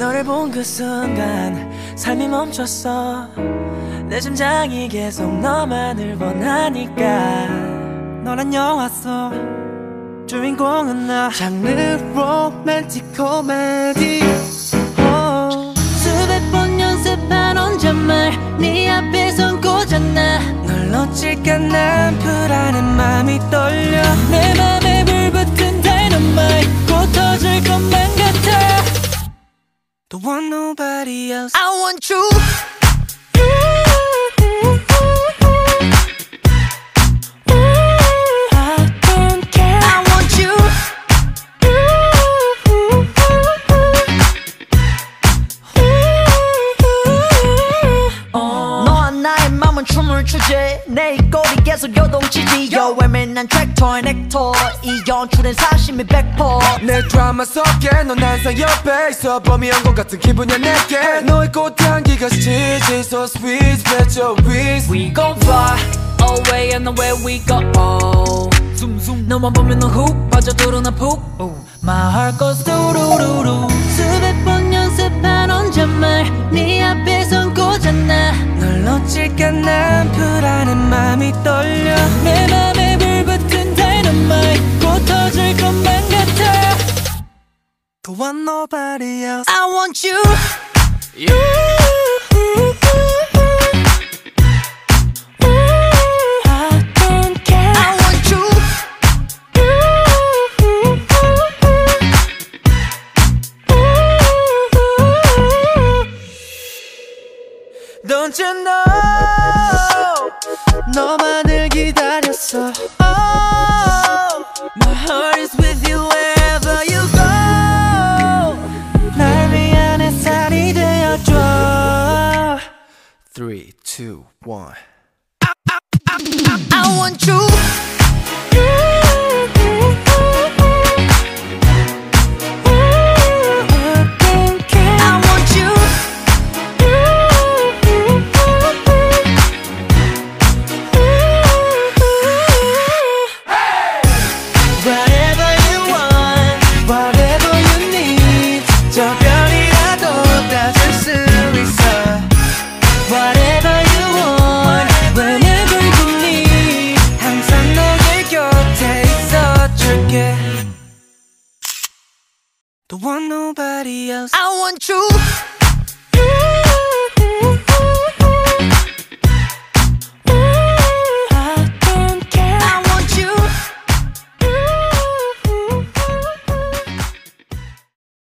너를 본 그 순간 삶이 멈췄어. 내 심장이 계속 너만을 원하니까. 너란 영화 속 주인공은 나. 장르 로맨틱 코미디. 수백 번 연습한 혼잣말 네 앞에선 고장나. 널 놓칠까 난 불안해. 맘이 떨려 want nobody else. I want you 맘은 춤을 추지. 내 입꼬리 계속 요동치지. 여외면난 트랙터의 넥터 이 연출엔 사심이 100%내 드라마 속에 넌 항상 옆에 있어. 범이한 것 같은 기분이야 내게. 너의 꽃향기가 스치지. So sweet spread your wings We gon' fly away and where we go. Zoom zoom. 너만 보면 넌훅 빠져들어 나푹. My heart goes 두 Don't want nobody else I want you I don't care I want you Don't you know 너만을 기다렸어 Three, two, one. I, I, I, I want you. Don't want nobody else I want you